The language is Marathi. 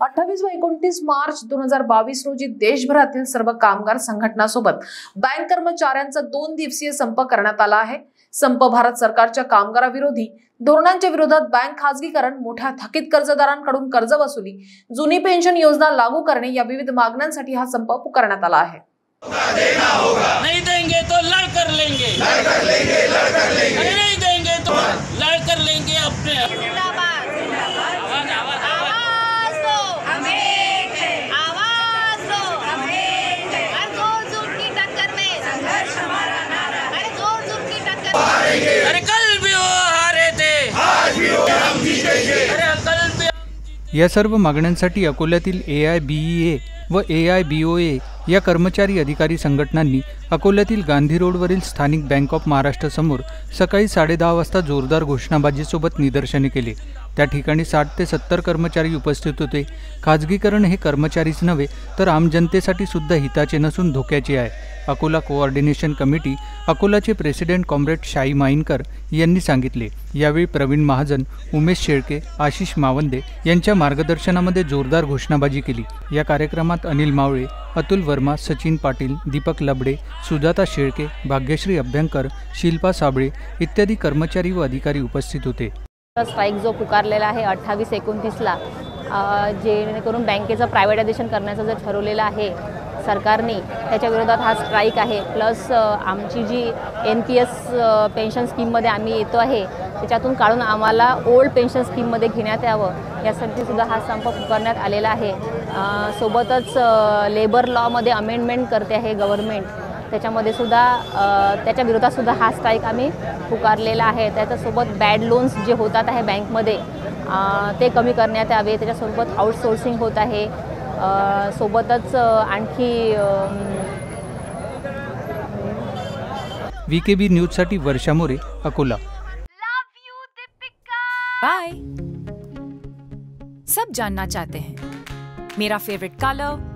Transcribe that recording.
अठ्ठावीस व एकोणतीस मार्च दोन हजार बावीस रोजी देशभरातील सर्व कामगार संघटनासोबत बँक कर्मचाऱ्यांचा दोन दिवसीय संप करण्यात आला आहे. संप भारत सरकारच्या कामगाराविरोधी धोरणांच्या विरोधात बँक खाजगीकरण मोठ्या थकीत कर्जदारांकडून कर्ज वसुली जुनी पेन्शन योजना लागू करणे या विविध मागण्यांसाठी हा संप पुकारण्यात आला आहे. या सर्व मागण्यांसाठी अकोल्यातील ए आय बी ई ए व ए आय बी ओ ए या कर्मचारी अधिकारी संघटनांनी अकोल्यातील गांधी रोडवरील स्थानिक बँक ऑफ महाराष्ट्रासमोर सकाळी साडेदहा वाजता जोरदार घोषणाबाजीसोबत निदर्शने केली. त्या ठिकाणी साठ ते सत्तर कर्मचारी उपस्थित होते. खाजगीकरण हे कर्मचारीच नव्हे तर आम जनतेसाठी सुद्धा हिताचे नसून धोक्याचे आहे अकोला कोऑर्डिनेशन कमिटी अकोलाचे प्रेसिडेंट कॉम्रेड शाई माईनकर यांनी सांगितले. यावेळी प्रवीण महाजन उमेश शेळके आशिष मावंदे यांच्या मार्गदर्शनामध्ये जोरदार घोषणाबाजी केली. या कार्यक्रमात अनिल मावळे अतुल वर्मा सचिन पाटील दीपक लबडे सुजाता शेळके भाग्यश्री अभ्यंकर शिल्पा साबळे इत्यादी कर्मचारी व अधिकारी उपस्थित होते. स्ट्राईक जो पुकारलेला आहे अठ्ठावीस एकोणतीसला जेणेकरून बँकेचं प्रायव्हेटायझेशन करण्याचं जे ठरवलेलं आहे सरकारने त्याच्या विरोधात हा स्ट्राईक आहे. प्लस आमची जी एन पी एस पेन्शन स्कीममध्ये आम्ही येतो आहे त्याच्यातून काढून आम्हाला ओल्ड पेन्शन स्कीममध्ये घेण्यात यावं यासाठी सुद्धा हा संप पुकारण्यात आलेला आहे. सोबतच लेबर लॉमध्ये अमेंडमेंट करते आहे गव्हर्मेंट त्याच्यामध्ये सुद्धा त्याच्या विरोधात सुद्धा हा स्ट्राईक आम्ही पुकारलेला आहे. त्याच्यासोबत बॅड लोन्स जे होतात आहे बँकमध्ये ते कमी करण्यात यावे. त्याच्यासोबत आउटसोर्सिंग होत आहे. सोबतच आणखी व्ही के बी न्यूजसाठी वर्षा मोरे अकोला. बाय सब जानना चाहते हैं। मेरा फेवरेट कलर